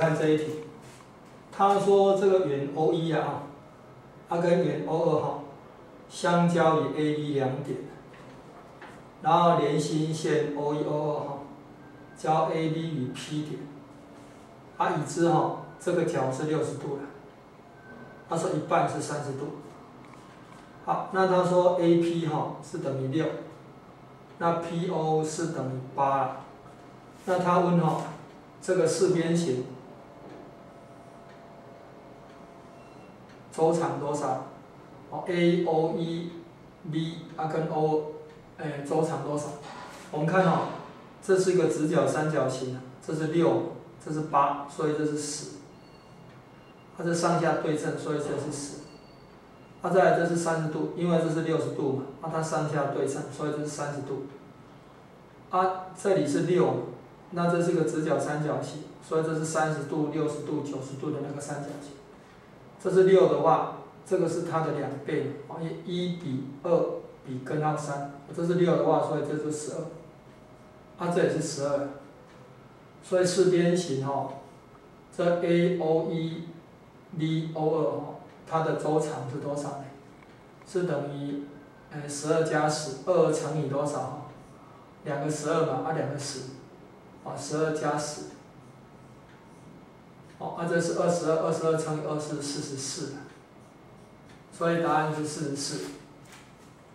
看这一题，他说这个圆 O 一啊，它跟圆 O 二哈相交于 A、B 两点，然后连心线 O 一 O 二哈交 A、B 与 P 点，啊，已知哈这个角是六十度了，他说一半是三十度。好，那他说 AP 哈是等于六，那 PO 是等于八，那他问哈这个四边形周长多少？哦，AOE，B 啊跟 O，哎周长多少？我们看哈，这是一个直角三角形，这是六，这是八，所以这是十，它是上下对称，所以这是十。啊，再来这是三十度，因为这是六十度嘛，啊它上下对称，所以这是三十度。啊，这里是六，那这是个直角三角形，所以这是三十度、六十度、九十度的那个三角形。这是六的话，这个是它的两倍，啊一比二比根号三，这是六的话，所以这是十二。啊，这也是十二，所以四边形哦，这 A O 一 B O 二哦。它的周长是多少呢？是等于，呃，十二加十，二乘以多少？两个十二嘛，啊，两个十，啊，十二加十，哦，啊，这是二十二，二十二乘以二是四十四，所以答案是四十四。